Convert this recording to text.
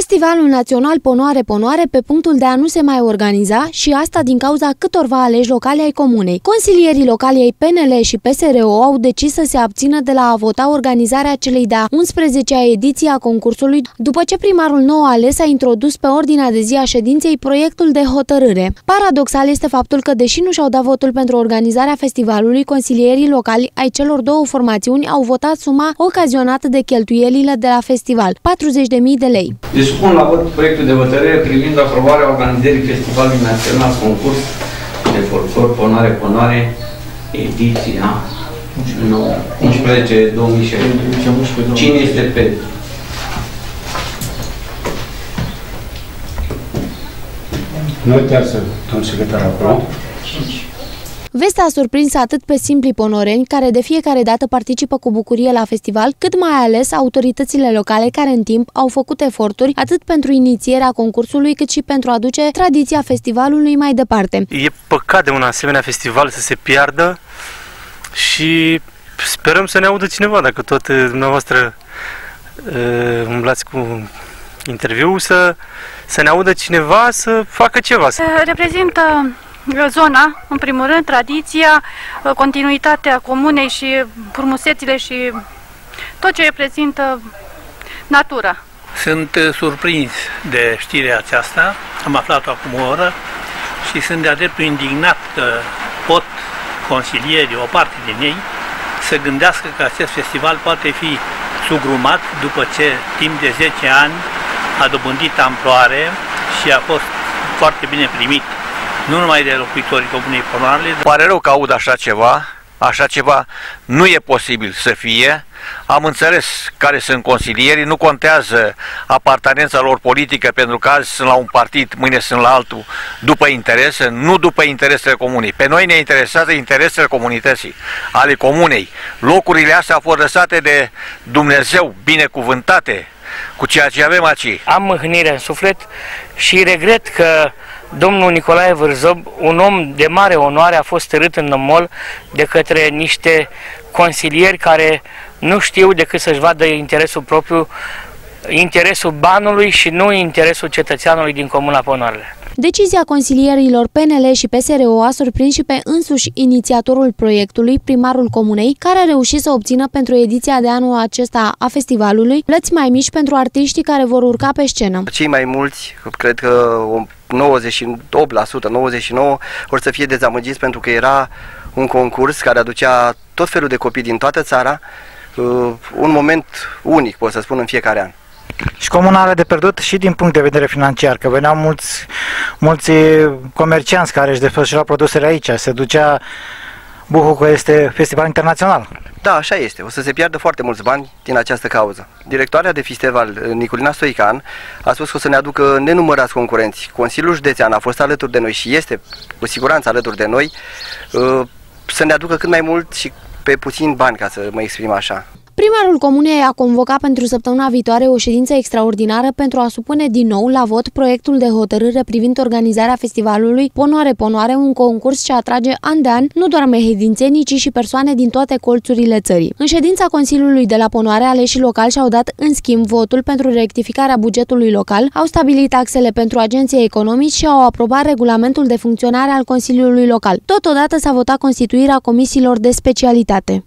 Festivalul Național Ponoare Ponoare pe punctul de a nu se mai organiza și asta din cauza câtorva aleși locali ai comunei. Consilierii locali ai PNL și PSRO au decis să se abțină de la a vota organizarea celei de-a 11-a ediție a concursului după ce primarul nou ales a introdus pe ordinea de zi a ședinței proiectul de hotărâre. Paradoxal este faptul că, deși nu și-au dat votul pentru organizarea festivalului, consilierii locali ai celor două formațiuni au votat suma ocazionată de cheltuielile de la festival, 40.000 de lei. Dispun la vot proiectul de hotărâre privind aprobarea organizării Festivalului Național Concurs de Folclor Ponoare Ponoare, ediția 11-2016. Cine este pe? Notează, domnul secretar, acolo. Vestea a surprins atât pe simpli ponoreni, care de fiecare dată participă cu bucurie la festival, cât mai ales autoritățile locale care în timp au făcut eforturi atât pentru inițierea concursului, cât și pentru a aduce tradiția festivalului mai departe. E păcat de un asemenea festival să se piardă și sperăm să ne audă cineva, dacă tot dumneavoastră uh, umblați cu interviu, să, să ne audă cineva să facă ceva. Reprezintă zona, în primul rând, tradiția, continuitatea comunei și frumusețile și tot ce reprezintă natura. Sunt surprins de știrea aceasta, am aflat-o acum o oră și sunt de-a dreptul indignat că pot consilierii, o parte din ei, să gândească că acest festival poate fi sugrumat după ce timp de 10 ani a dobândit amploare și a fost foarte bine primit nu numai de locuitorii Comunei Ponoarele. Pare rău că aud așa ceva, așa ceva nu e posibil să fie. Am înțeles care sunt consilierii, nu contează apartenența lor politică, pentru că azi sunt la un partid, mâine sunt la altul, după interese, nu după interesele comunei. Pe noi ne interesează interesele comunității, ale comunei. Locurile astea au fost lăsate de Dumnezeu, binecuvântate, cu ceea ce avem aici. Am mâhnire în suflet și regret că domnul Nicolae Vârzob, un om de mare onoare, a fost târât în nămol de către niște consilieri care nu știu decât să-și vadă interesul propriu, interesul banului și nu interesul cetățeanului din Comuna Ponoarele. Decizia consilierilor PNL și PSRO a surprins și pe însuși inițiatorul proiectului, primarul comunei, care a reușit să obțină pentru ediția de anul acesta a festivalului plăți mai mici pentru artiștii care vor urca pe scenă. Cei mai mulți, cred că 98%, 99% vor să fie dezamăgiți pentru că era un concurs care aducea tot felul de copii din toată țara, uh, un moment unic, pot să spun, în fiecare an. Și comuna are de pierdut și din punct de vedere financiar, că veneau mulți, mulți comercianți care își desfășurau produsele aici, se ducea Buhu că este festival internațional. Da, așa este. O să se piardă foarte mulți bani din această cauză. Directoarea de festival, Niculina Stoican, a spus că o să ne aducă nenumărați concurenți. Consiliul Județean a fost alături de noi și este cu siguranță alături de noi uh, să ne aducă cât mai mult și pe puțin bani, ca să mă exprim așa. Primarul comunei a convocat pentru săptămâna viitoare o ședință extraordinară pentru a supune din nou la vot proiectul de hotărâre privind organizarea festivalului Ponoare Ponoare, un concurs ce atrage an de an nu doar mehedințenii, ci și persoane din toate colțurile țării. În ședința Consiliului de la Ponoare, aleșii locali și-au dat în schimb votul pentru rectificarea bugetului local, au stabilit taxele pentru agenții economici și au aprobat regulamentul de funcționare al Consiliului Local. Totodată s-a votat constituirea comisiilor de specialitate.